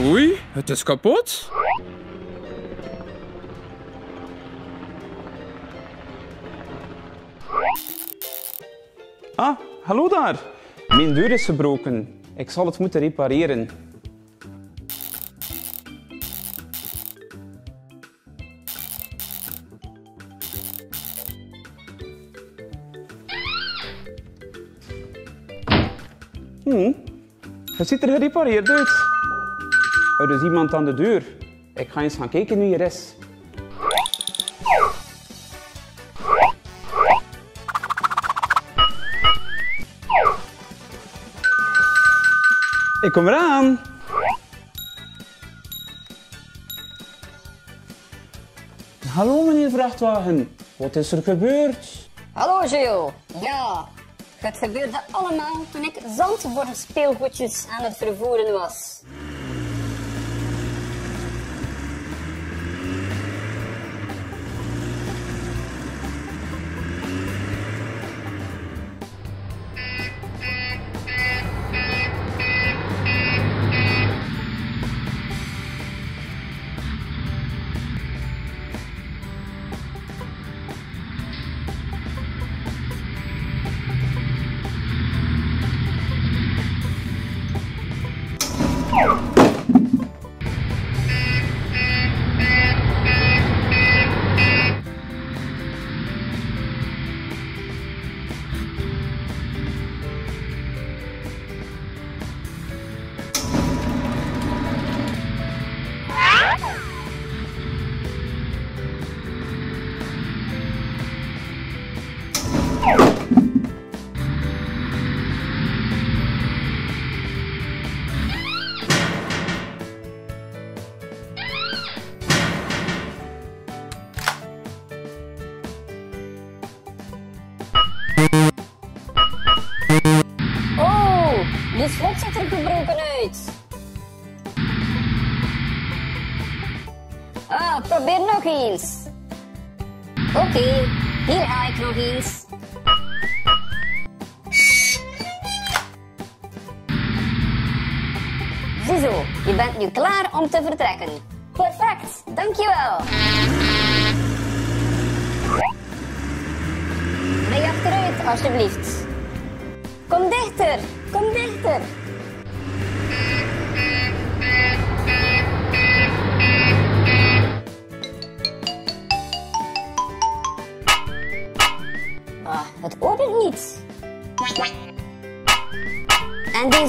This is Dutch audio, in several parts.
Oei, het is kapot. Ah, hallo daar. Mijn deur is gebroken. Ik zal het moeten repareren. Ziet er gerepareerd uit. Er is iemand aan de deur. Ik ga eens gaan kijken wie er is. Ik kom eraan. Hallo meneer vrachtwagen, wat is er gebeurd? Hallo Gio. Ja, het gebeurde allemaal toen ik zand voor speelgoedjes aan het vervoeren was.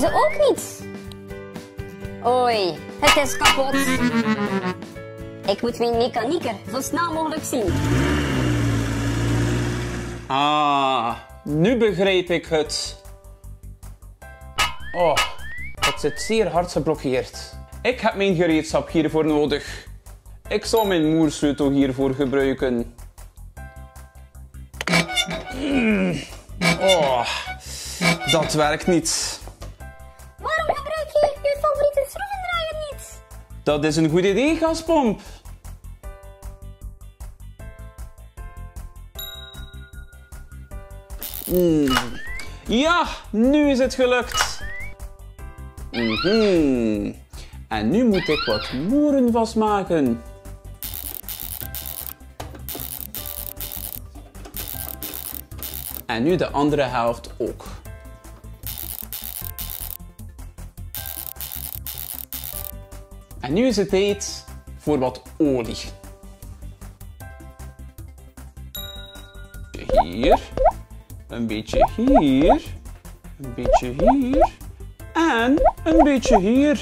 Deze ook niet. Oei, het is kapot. Ik moet mijn mechanieker zo snel mogelijk zien. Ah, nu begrijp ik het. Oh, het zit zeer hard geblokkeerd. Ik heb mijn gereedschap hiervoor nodig. Ik zal mijn moersleutel hiervoor gebruiken. Mm. Oh, dat werkt niet. Dat is een goed idee, gaspomp. Mm. Ja, nu is het gelukt. Mhm. En nu moet ik wat moeren vastmaken. En nu de andere helft ook. Nu is het tijd voor wat olie. Hier, een beetje hier, een beetje hier en een beetje hier.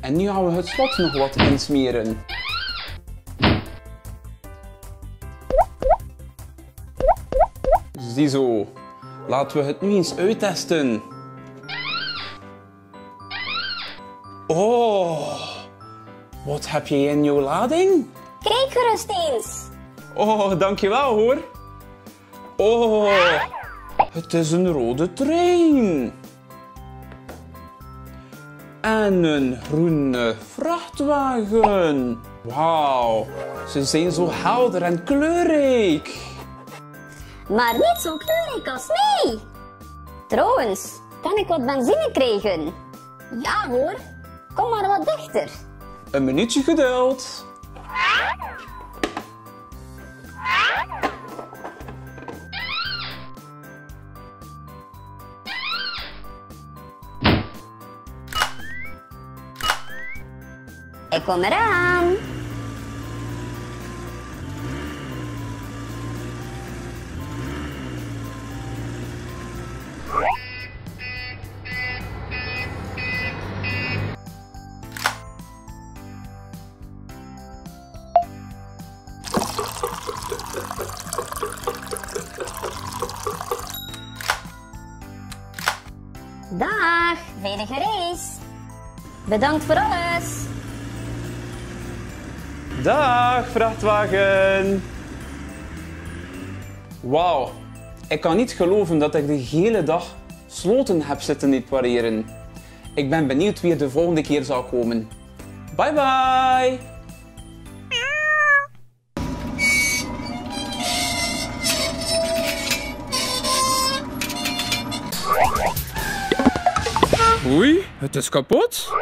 En nu gaan we het slot nog wat insmeren. Ziezo, laten we het nu eens uittesten. Oh, wat heb je in jouw lading? Kijk gerust eens. Oh, dankjewel hoor. Oh, het is een rode trein. En een groene vrachtwagen. Wauw, ze zijn zo helder en kleurrijk. Maar niet zo kleurrijk als mij. Trouwens, Kan ik wat benzine krijgen? Ja hoor. Kom maar wat dichter. Een minuutje geduld. Ik kom eraan. Dag, veilige reis. Bedankt voor alles. Dag, vrachtwagen. Wauw, ik kan niet geloven dat ik de hele dag sloten heb zitten repareren. Ik ben benieuwd wie er de volgende keer zal komen. Bye bye! Het is kapot.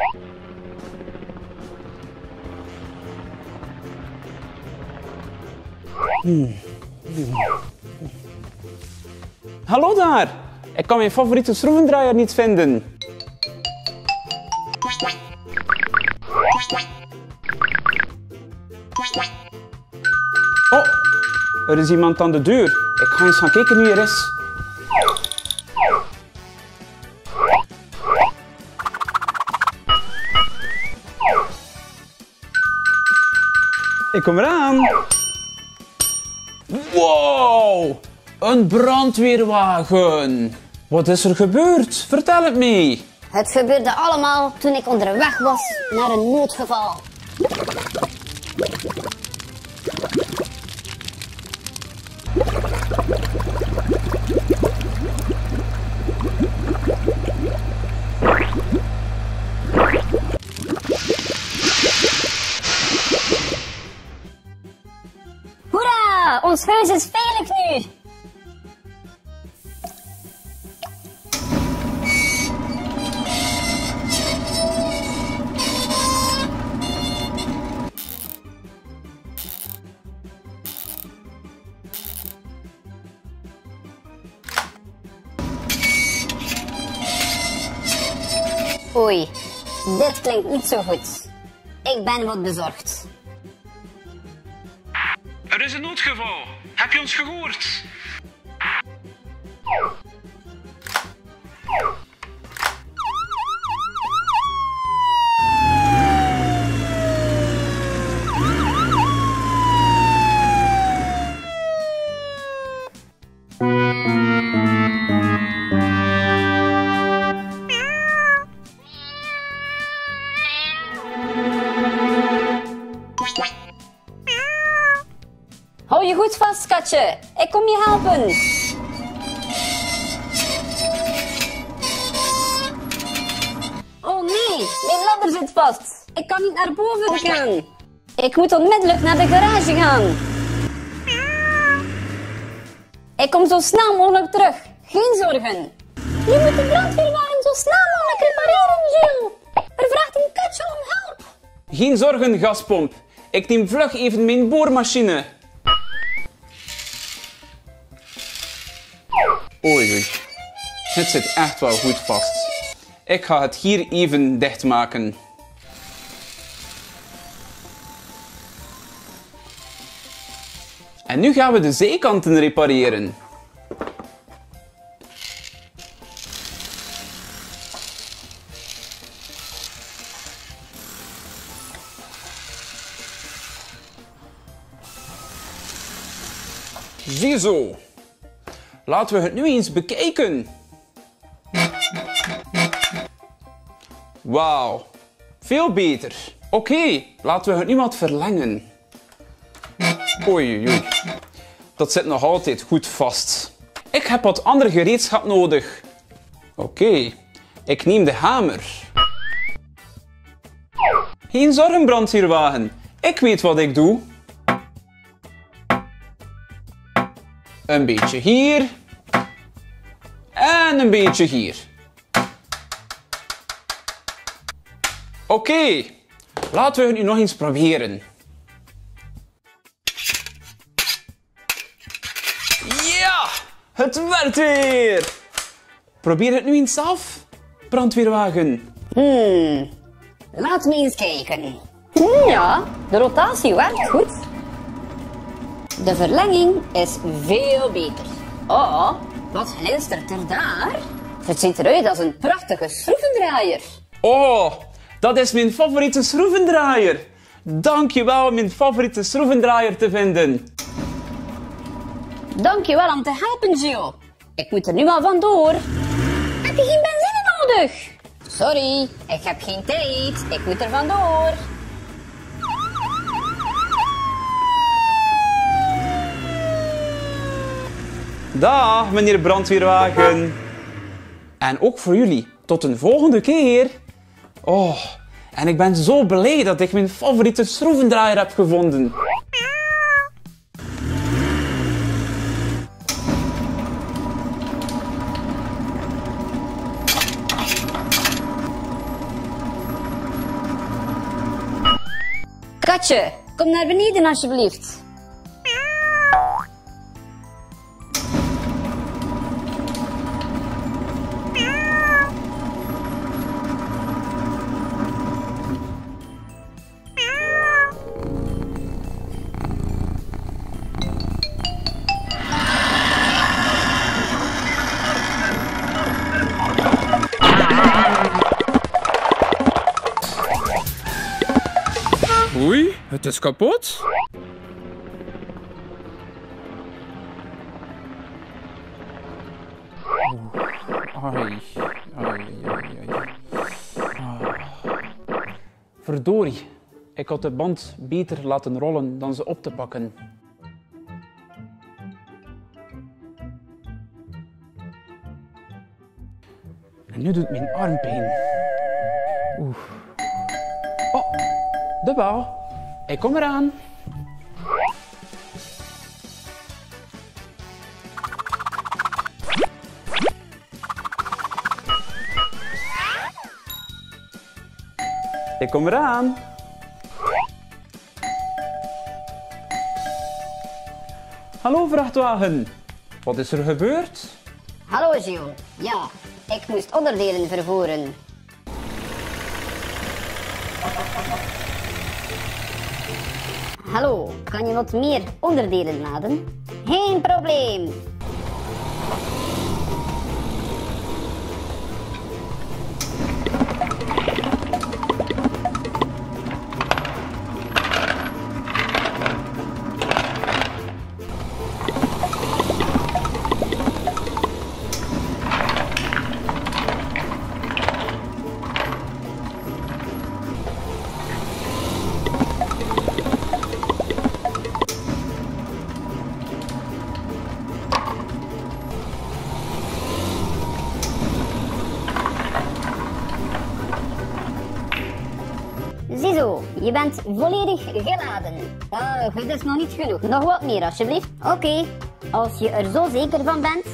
Hallo daar! Ik kan mijn favoriete schroevendraaier niet vinden. Oh, er is iemand aan de deur. Ik ga eens gaan kijken wie er is. Ik kom eraan. Wow, een brandweerwagen. Wat is er gebeurd? Vertel het me. Het gebeurde allemaal toen ik onderweg was naar een noodgeval. Huis is veilig nu! Oei, dit klinkt niet zo goed. Ik ben wat bezorgd. Ons gehoord? Ik kom je helpen. Oh nee, mijn ladder zit vast. Ik kan niet naar boven gaan. Ik moet onmiddellijk naar de garage gaan. Ik kom zo snel mogelijk terug. Geen zorgen. Je moet de brandweerwagen zo snel mogelijk repareren, Jill. Er vraagt een katje om hulp. Geen zorgen, gaspomp. Ik neem vlug even mijn boormachine. Oei. Het zit echt wel goed vast. Ik ga het hier even dichtmaken. En nu gaan we de zijkanten repareren. Ziezo. Laten we het nu eens bekijken. Wauw, veel beter. Oké, laten we het nu wat verlengen. Oei, oei. Dat zit nog altijd goed vast. Ik heb wat ander gereedschap nodig. Oké, ik neem de hamer. Geen zorgen, brandweerwagen. Ik weet wat ik doe. Een beetje hier. En een beetje hier. Oké, laten we het nu nog eens proberen. Ja, het werkt weer! Probeer het nu eens af, brandweerwagen. Hmm, laat me eens kijken. Hmm, ja, de rotatie werkt goed. De verlenging is veel beter. Oh, wat glinstert er daar? Het ziet eruit als een prachtige schroevendraaier. Oh, dat is mijn favoriete schroevendraaier. Dankjewel om mijn favoriete schroevendraaier te vinden. Dankjewel om te helpen, Gio. Ik moet er nu al vandoor. Heb je geen benzine nodig? Sorry, ik heb geen tijd. Ik moet er vandoor. Dag, meneer brandweerwagen. En ook voor jullie. Tot een volgende keer. Oh, en ik ben zo blij dat ik mijn favoriete schroevendraaier heb gevonden. Katje, kom naar beneden alsjeblieft. Het is kapot. Ah. Verdorie, ik had de band beter laten rollen dan ze op te pakken. En nu doet mijn arm pijn. Oh, de bal. Ik kom eraan. Ik kom eraan. Hallo vrachtwagen. Wat is er gebeurd? Hallo Gio. Ja, ik moest onderdelen vervoeren. Hallo, kan je wat meer onderdelen laden? Geen probleem. Volledig geladen. Uh, het is nog niet genoeg. Nog wat meer, alsjeblieft. Oké, als je er zo zeker van bent.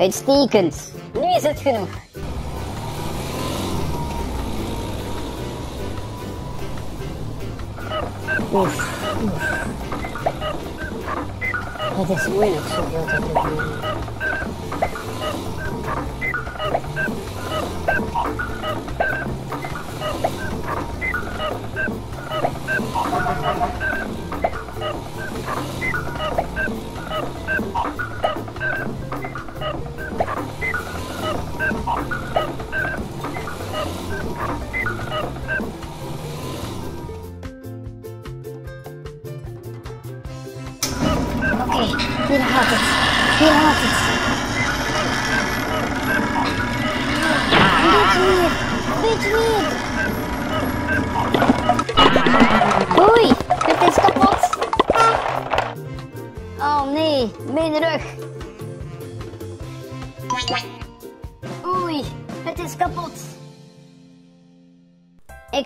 Uitstekend. Nu is het genoeg. Oef. Het is moeilijk zoveel te doen.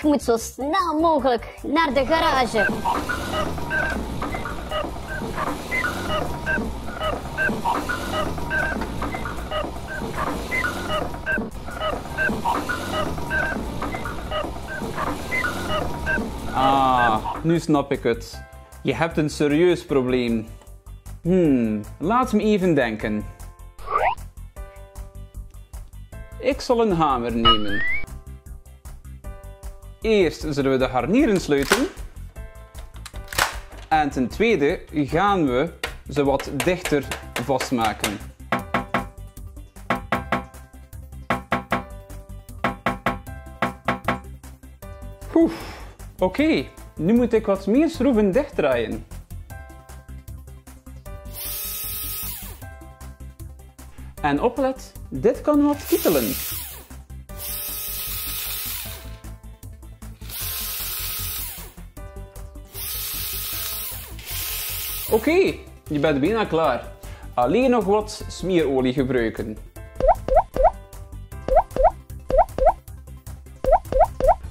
Moet zo snel mogelijk naar de garage. Ah, nu snap ik het. Je hebt een serieus probleem. Hmm, laat me even denken. Ik zal een hamer nemen. Eerst zullen we de harnieren sluiten. En ten tweede gaan we ze wat dichter vastmaken. Oké. Nu moet ik wat meer schroeven dichtdraaien. En oplet, dit kan wat kietelen. Oké, je bent bijna klaar. Alleen nog wat smeerolie gebruiken.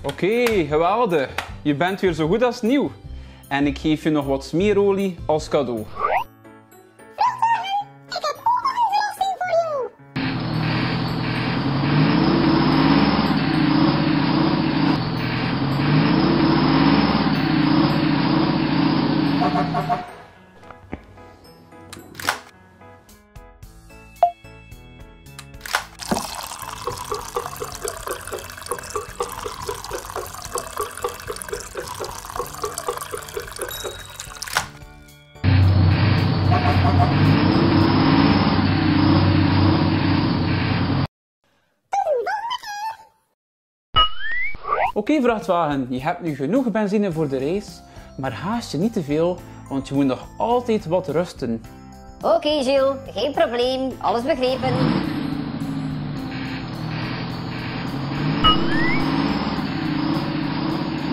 Oké, geweldig. Je bent weer zo goed als nieuw. En ik geef je nog wat smeerolie als cadeau. Vrachtwagen, je hebt nu genoeg benzine voor de race, maar haast je niet te veel, want je moet nog altijd wat rusten. Oké, Gilles, geen probleem. Alles begrepen.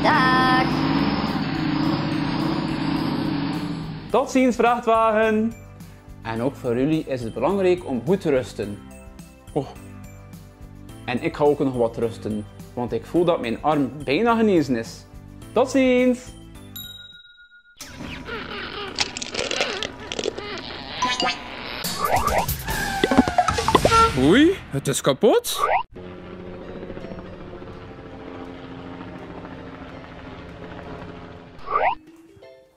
Dag. Tot ziens vrachtwagen! En ook voor jullie is het belangrijk om goed te rusten. Oh. En ik ga ook nog wat rusten, want ik voel dat mijn arm bijna genezen is. Tot ziens! Oei, het is kapot.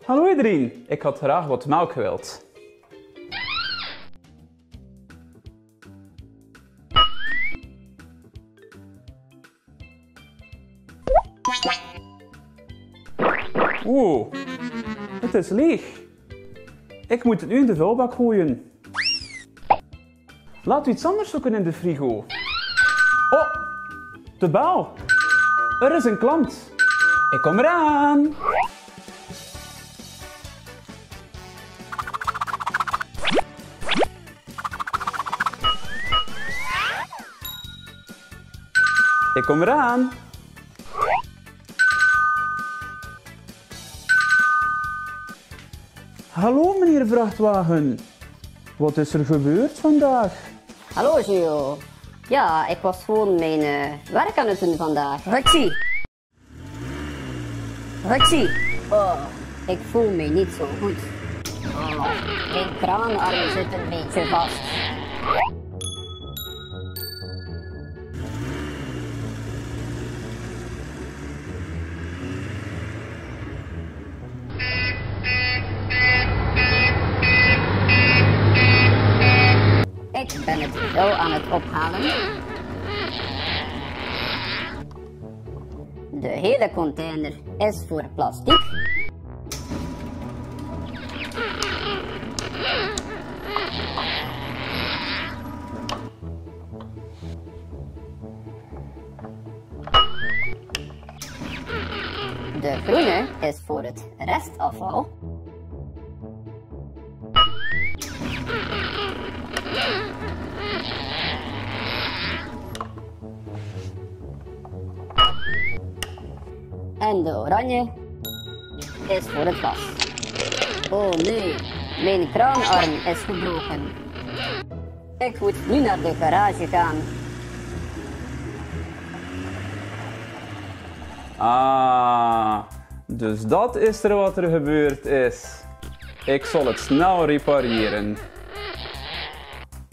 Hallo iedereen, ik had graag wat melk gewild. Oeh, het is leeg. Ik moet het nu in de vuilbak gooien. Laat u iets anders zoeken in de frigo. Oh, de bel. Er is een klant. Ik kom eraan. Ik kom eraan. Hallo meneer vrachtwagen. Wat is er gebeurd vandaag? Hallo, Gilles. Ja, ik was gewoon mijn eh, werk aan het doen vandaag. Hutsie. Hutsie. Oh, ik voel me niet zo goed. Oh, mijn kraanarm zit een beetje vast. Aan het ophalen. De hele container is voor plastic. De groene is voor het restafval. En de oranje is voor het gas. Oh nee, Mijn kraanarm is gebroken. Ik moet nu naar de garage gaan. Ah, dus dat is er wat er gebeurd is. Ik zal het snel repareren.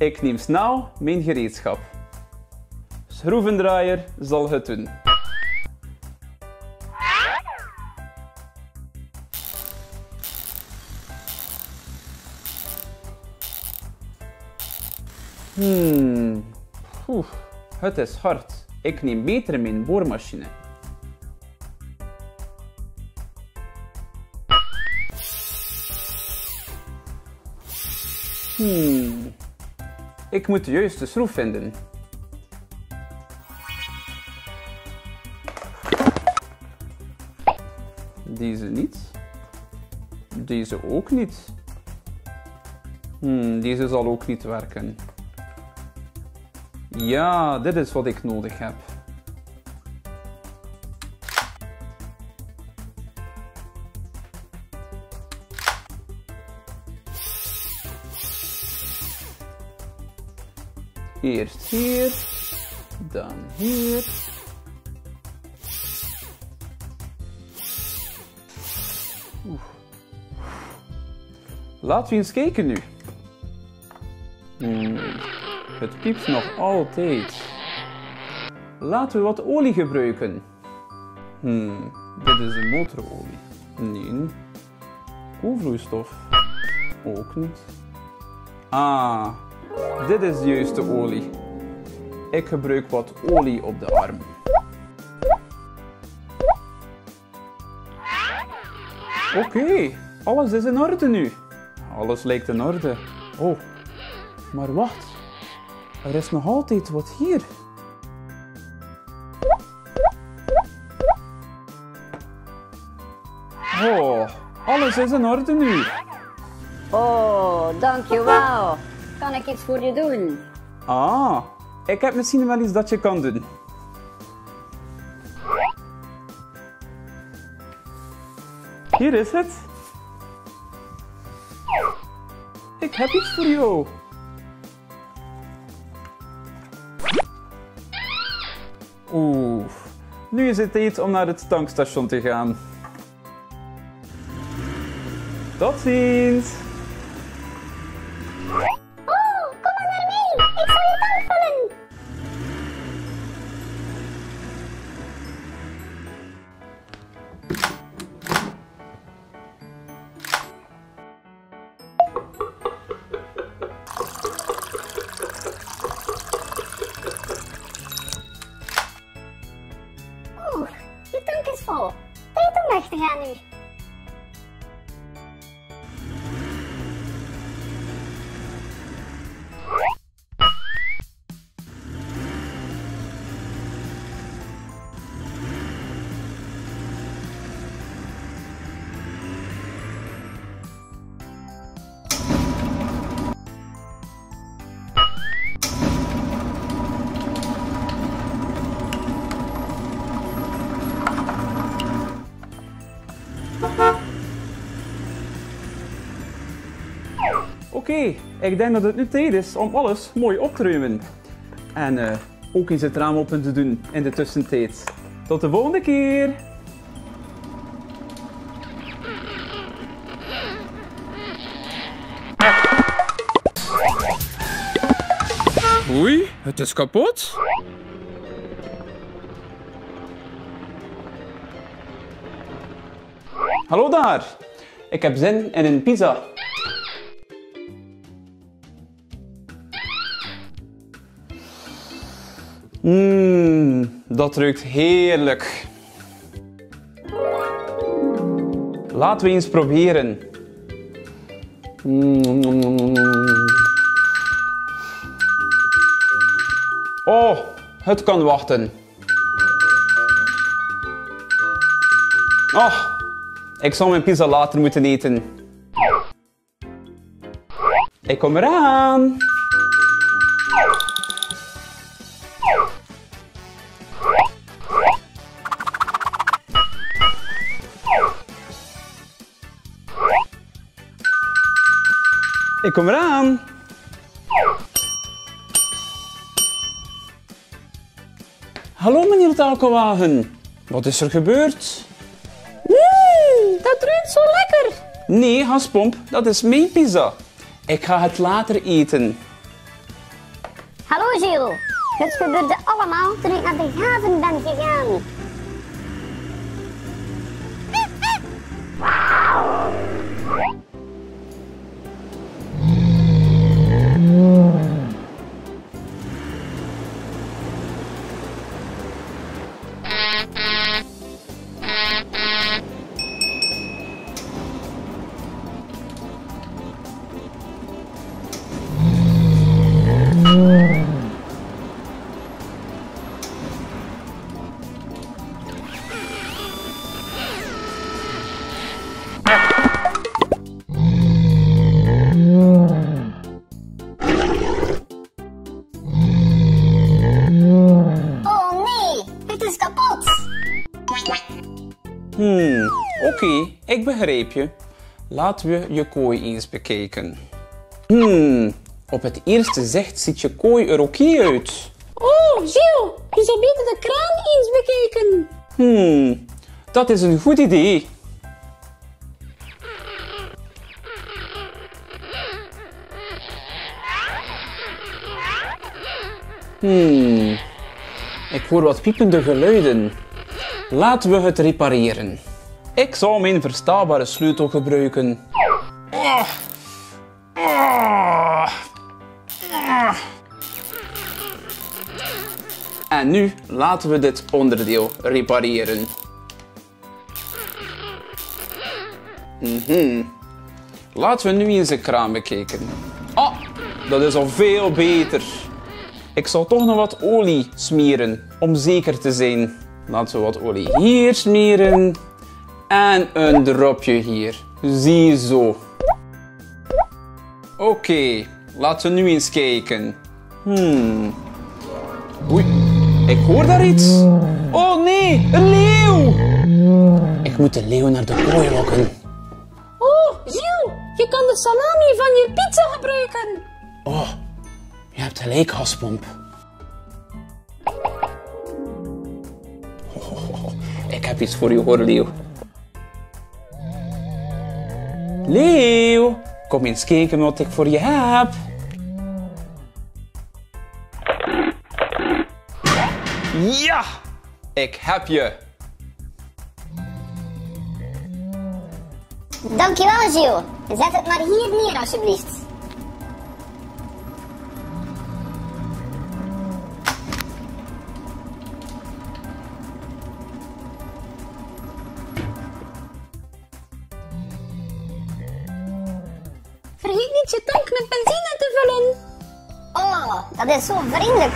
Ik neem snel mijn gereedschap. Schroevendraaier zal het doen. Hmm. Oeh, het is hard. Ik neem beter mijn boormachine. Hmm. Ik moet de juiste schroef vinden. Deze niet. Deze ook niet. Hmm, deze zal ook niet werken. Ja, dit is wat ik nodig heb. Eerst hier, dan hier. Oeh. Laten we eens kijken nu. Hmm, het piept nog altijd. Laten we wat olie gebruiken. Hmm, dit is de motorolie. Nee. Koelvloeistof. Ook niet. Ah, dit is de juiste olie. Ik gebruik wat olie op de arm. Oké, alles is in orde nu. Alles lijkt in orde. Oh, maar wacht. Er is nog altijd wat hier. Oh, alles is in orde nu. Oh, dankjewel. Kan ik iets voor je doen? Ah, ik heb misschien wel iets dat je kan doen. Hier is het. Ik heb iets voor jou. Oeh, nu is het tijd om naar het tankstation te gaan. Tot ziens! Vol. Tijd om weg te gaan nu. Oké, ik denk dat het nu tijd is om alles mooi op te ruimen. En eh, ook eens het raam open te doen in de tussentijd. Tot de volgende keer! Oei, het is kapot. Hallo daar, ik heb zin in een pizza. Mmm, dat ruikt heerlijk. Laten we eens proberen. Mm. Oh, het kan wachten. Oh, ik zal mijn pizza later moeten eten. Ik kom eraan. Ik kom eraan. Hallo meneer takelwagen. Wat is er gebeurd? Mmm, dat ruikt zo lekker. Nee, Haspomp, dat is mijn pizza. Ik ga het later eten. Hallo Gilles. Het gebeurde allemaal toen ik naar de haven ben gegaan. Hmm, oké, ik begrijp je. Laten we je kooi eens bekijken. Hmm, op het eerste zicht ziet je kooi er oké uit. Oh, Gilles, je zou beter de kraan eens bekijken. Hmm, dat is een goed idee. Hmm, ik hoor wat piepende geluiden. Laten we het repareren. Ik zal mijn verstaanbare sleutel gebruiken. En nu laten we dit onderdeel repareren. Mhm. Laten we nu eens de kraan bekijken. Ah, dat is al veel beter. Ik zal toch nog wat olie smeren, om zeker te zijn. Laten we wat olie hier smeren. En een dropje hier. Ziezo. Oké, laten we nu eens kijken. Hmm. Oei, ik hoor daar iets. Oh nee, een leeuw! Ik moet de leeuw naar de kooi lokken. Oh, Gilles, je kan de salami van je pizza gebruiken. Oh, je hebt gelijk, Haspomp. Iets voor je hoor, leeuw. Kom eens kijken wat ik voor je heb. Ja, ik heb je. Dankjewel, Gilles. Zet het maar hier neer, alsjeblieft. Oh, dat is zo vriendelijk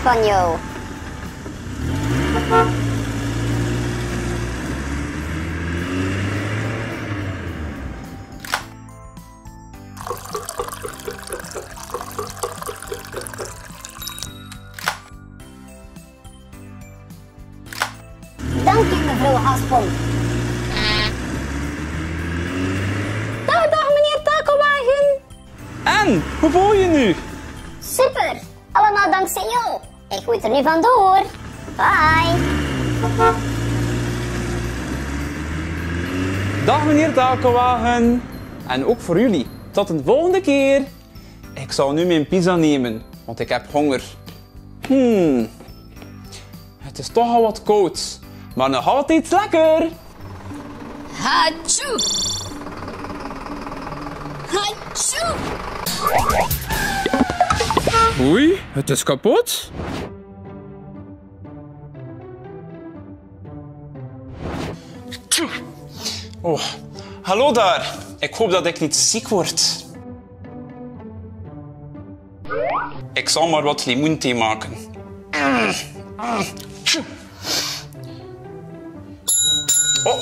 er nu vandoor. Bye. Dag meneer Takelwagen. En ook voor jullie. Tot een volgende keer. Ik zal nu mijn pizza nemen, want ik heb honger. Hmm. Het is toch al wat koud, maar nog altijd lekker. Hatsjoe. Hatsjoe. Oei, het is kapot. Oh, hallo daar. Ik hoop dat ik niet ziek word. Ik zal maar wat limoenthee maken. Oh,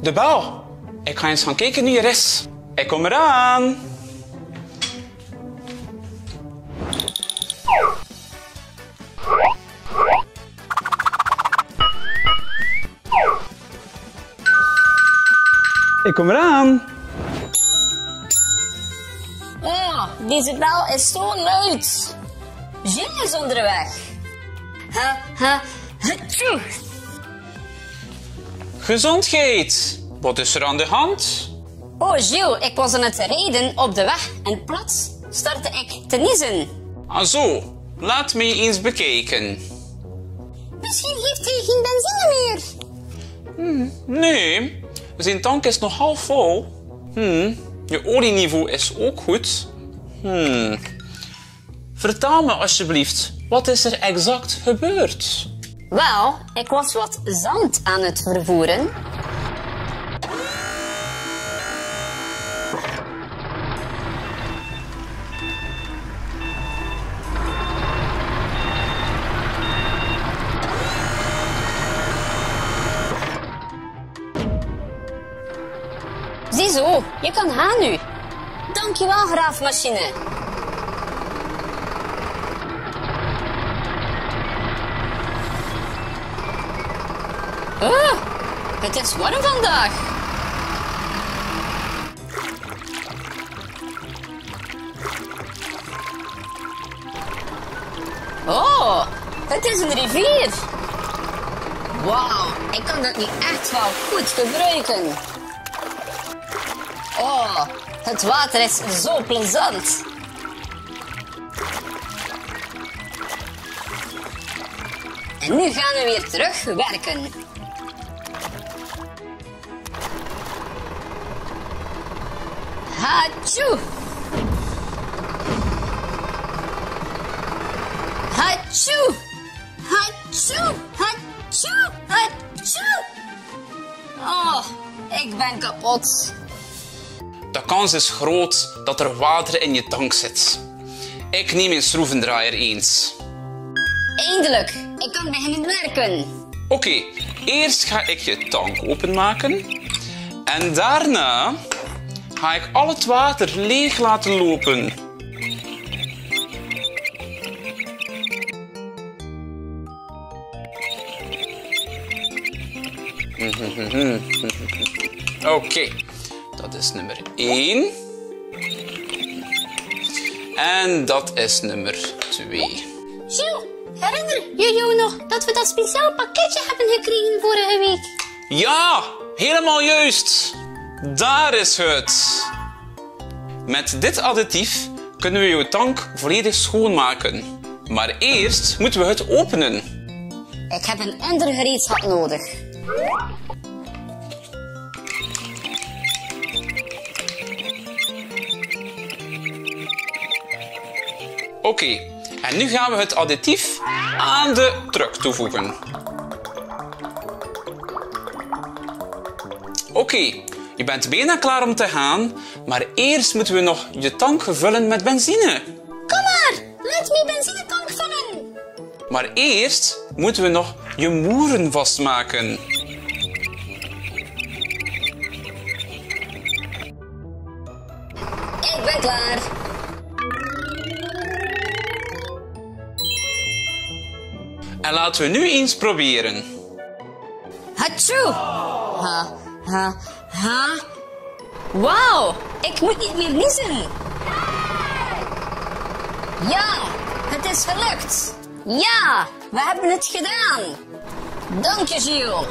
de bel. Ik ga eens gaan kijken wie er is. Ik kom eraan. Ik kom eraan. Oh, deze bel is zo luid. Gilles is onderweg. Ha, ha, hatjoe. Gezondheid. Wat is er aan de hand? Oh, Gilles, ik was aan het rijden op de weg en plots startte ik te niezen. Ah zo, laat mij eens bekijken. Misschien heeft hij geen benzine meer. Nee, zijn tank is nog half vol. Hmm, je olieniveau is ook goed. Hmm. Vertel me alsjeblieft, wat is er exact gebeurd? Wel, ik was wat zand aan het vervoeren. Dankjewel, graafmachine. Ah, het is warm vandaag. Oh, het is een rivier. Wauw, ik kan dat nu echt wel goed gebruiken. Oh, het water is zo plezant. En nu gaan we weer terug werken. Hatsjoe! Hatsjoe! Hatsjoe! Hatsjoe! Hatsjoe! Oh, ik ben kapot. De kans is groot dat er water in je tank zit. Ik neem een schroevendraaier eens. Eindelijk, ik kan beginnen werken. Oké, eerst ga ik je tank openmaken. En daarna ga ik al het water leeg laten lopen. Oké, dat is nummer 1. En dat is nummer 2. Jules, herinner je jou nog dat we dat speciaal pakketje hebben gekregen vorige week? Ja, helemaal juist. Daar is het. Met dit additief kunnen we jouw tank volledig schoonmaken. Maar eerst moeten we het openen. Ik heb een ander gereedschap nodig. Oké, en nu gaan we het additief aan de truck toevoegen. Oké, je bent bijna klaar om te gaan, maar eerst moeten we nog je tank vullen met benzine. Kom maar, laat me benzinetank vullen. Maar eerst moeten we nog je moeren vastmaken. Laten we nu eens proberen. Hatsjoe! Ha, ha, ha. Wauw, ik moet niet meer niezen. Ja, het is gelukt. Ja, we hebben het gedaan. Dank je, Gilles.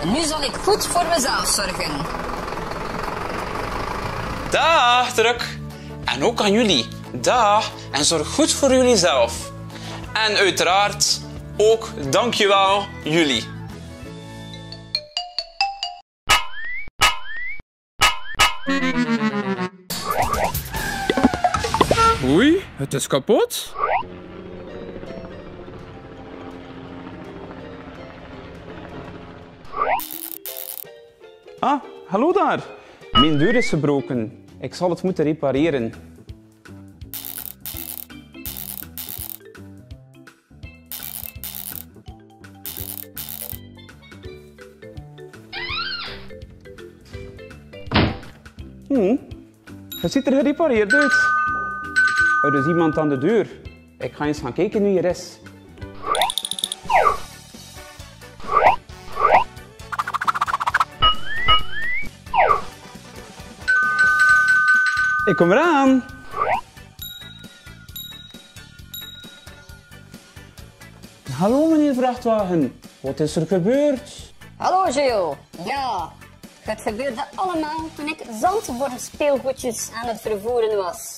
En nu zal ik goed voor mezelf zorgen. Dag, druk. En ook aan jullie. Dag. En zorg goed voor jullie zelf. En uiteraard ook dankjewel jullie. Oei, het is kapot. Ah, hallo daar. Mijn deur is gebroken. Ik zal het moeten repareren. Het ziet er gerepareerd uit. Oh, er is iemand aan de deur. Ik ga eens gaan kijken wie er is. Ik kom eraan. Hallo meneer Vrachtwagen, wat is er gebeurd? Hallo Geo, ja, het gebeurde allemaal toen ik zand voor speelgoedjes aan het vervoeren was.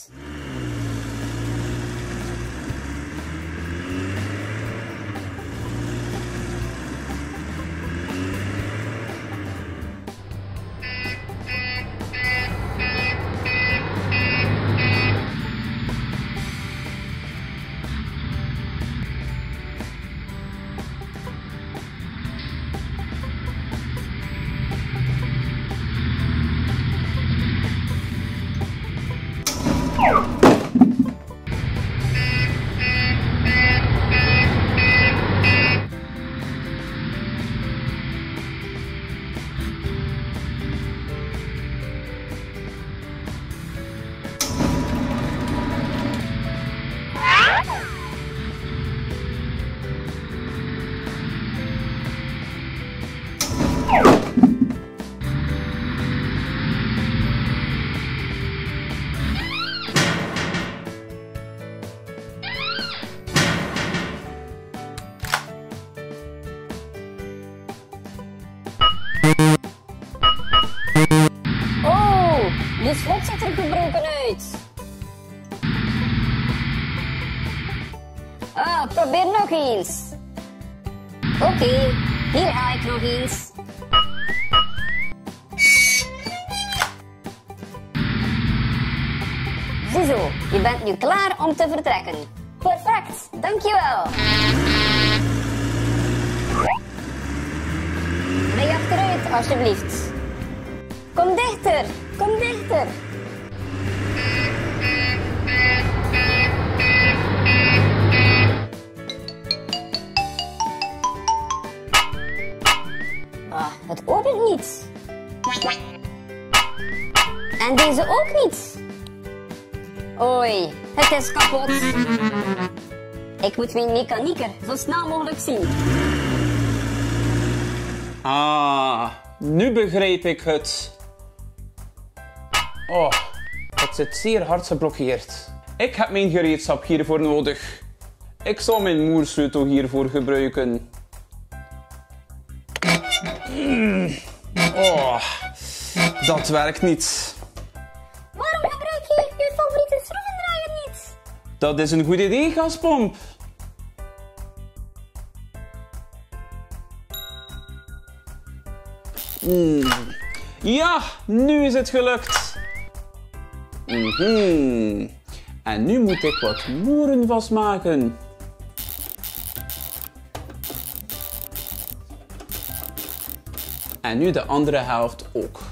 Ziezo, je bent nu klaar om te vertrekken. Perfect, dankjewel. Rij achteruit, alsjeblieft. Kom dichter, kom dichter. Ook niet. Oei, het is kapot. Ik moet mijn mechanieker zo snel mogelijk zien. Ah, nu begrijp ik het. Oh, het zit zeer hard geblokkeerd. Ik heb mijn gereedschap hiervoor nodig. Ik zal mijn moersleutel hiervoor gebruiken. Mm. Oh, dat werkt niet. Dat is een goed idee, gaspomp. Hmm. Ja, nu is het gelukt. Mhm. En nu moet ik wat moeren vastmaken. En nu de andere helft ook.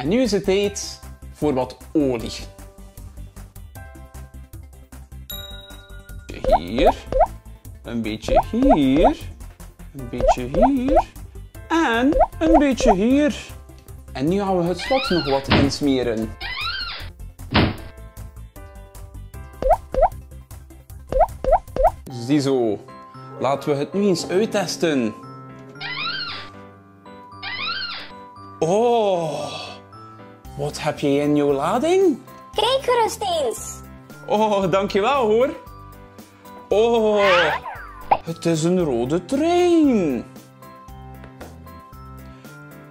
En nu is het tijd voor wat olie. Hier, een beetje hier, een beetje hier en een beetje hier. En nu gaan we het slot nog wat insmeren. Ziezo, laten we het nu eens uittesten. Wat heb je in jouw lading? Kijk gerust eens. Oh, dankjewel hoor. Oh, het is een rode trein.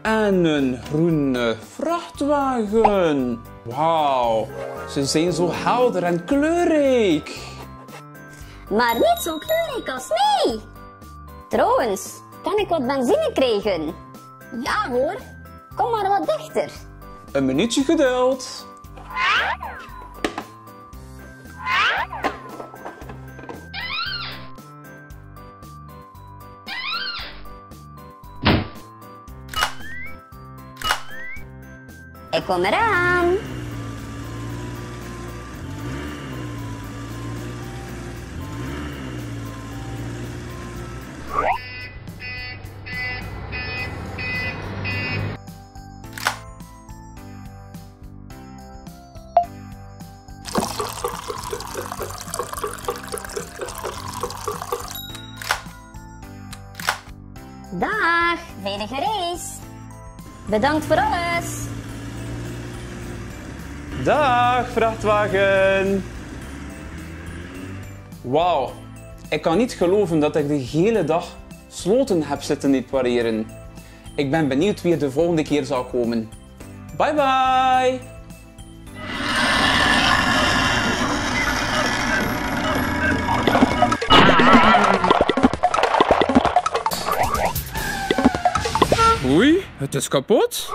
En een groene vrachtwagen. Wauw, ze zijn zo helder en kleurrijk. Maar niet zo kleurrijk als mij. Trouwens, kan ik wat benzine krijgen? Ja hoor, kom maar wat dichter. Een minuutje geduld. Ik kom eraan. Bedankt voor alles. Dag, vrachtwagen. Wauw, ik kan niet geloven dat ik de hele dag sloten heb zitten repareren. Ik ben benieuwd wie er de volgende keer zal komen. Bye bye! Het is kapot.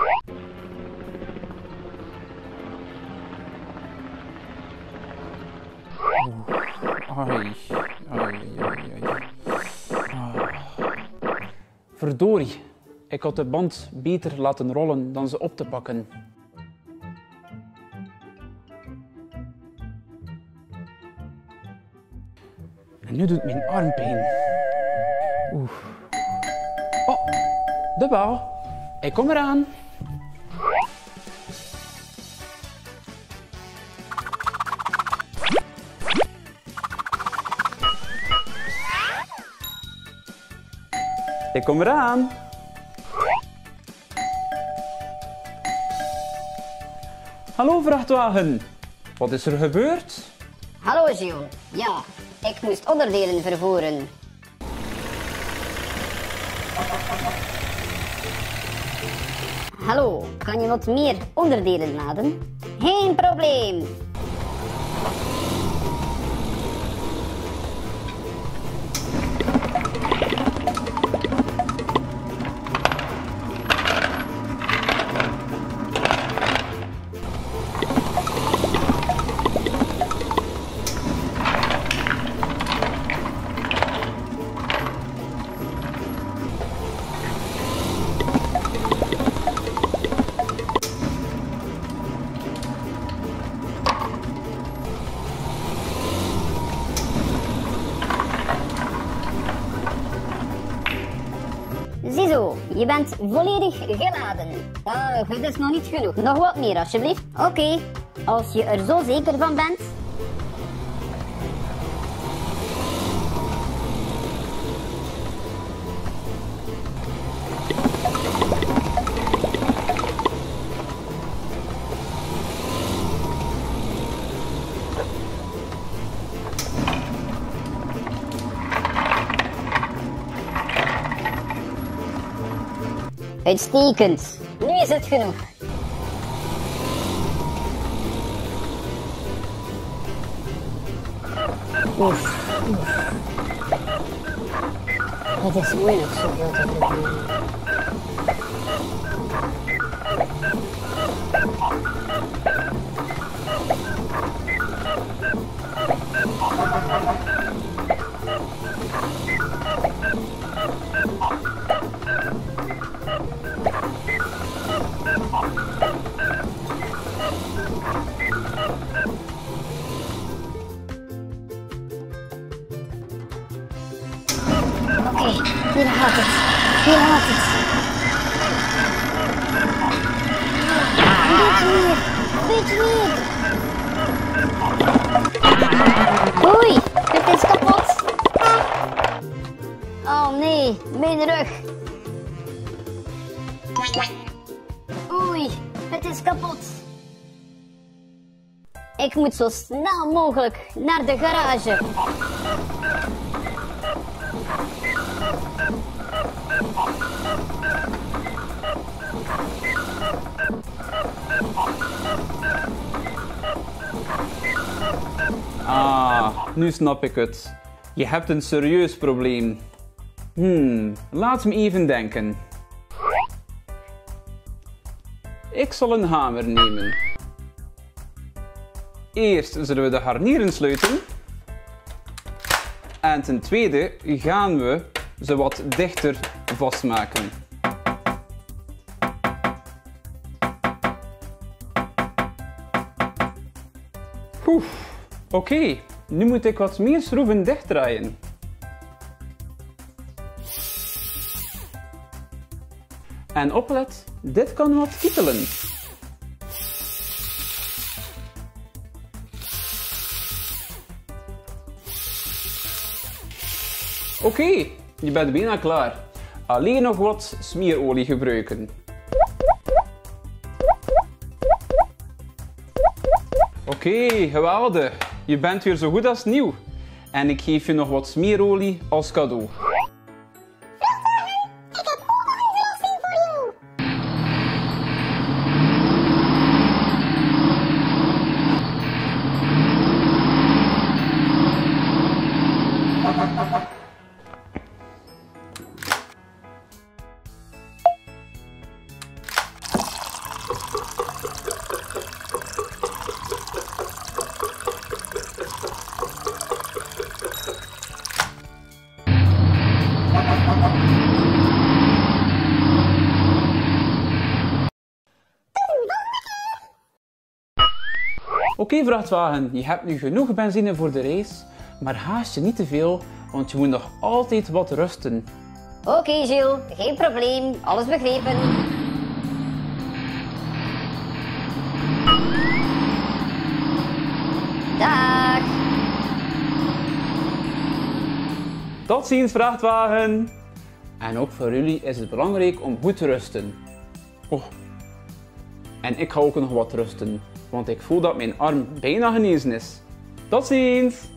Ai, ai, ai. Ah. Verdorie, ik had de band beter laten rollen dan ze op te pakken. En nu doet mijn arm pijn. Oeh. Oh, de bal. Ik kom eraan. Ik kom eraan. Hallo vrachtwagen. Wat is er gebeurd? Hallo Gio. Ja, ik moest onderdelen vervoeren. Hallo, kan je wat meer onderdelen laden? Geen probleem. Je bent volledig geladen. Uh, het is nog niet genoeg. Nog wat meer, alsjeblieft. Oké, als je er zo zeker van bent. Uitstekend. Nu is het genoeg. Oef. Het is moeilijk zoveel te verdienen. Ik moet zo snel mogelijk naar de garage. Ah, nu snap ik het. Je hebt een serieus probleem. Hmm, laat me even denken. Ik zal een hamer nemen. Eerst zullen we de harnieren sluiten. En ten tweede gaan we ze wat dichter vastmaken. Oké. Nu moet ik wat meer schroeven dichtdraaien. En oplet, dit kan wat kietelen. Oké, je bent bijna klaar. Alleen nog wat smeerolie gebruiken. Oké, geweldig. Je bent weer zo goed als nieuw. En ik geef je nog wat smeerolie als cadeau. Vrachtwagen, je hebt nu genoeg benzine voor de race, maar haast je niet te veel, want je moet nog altijd wat rusten. Oké, Gilles, geen probleem. Alles begrepen. Dag. Tot ziens vrachtwagen! En ook voor jullie is het belangrijk om goed te rusten. Oh. En ik ga ook nog wat rusten, want ik voel dat mijn arm bijna genezen is. Tot ziens!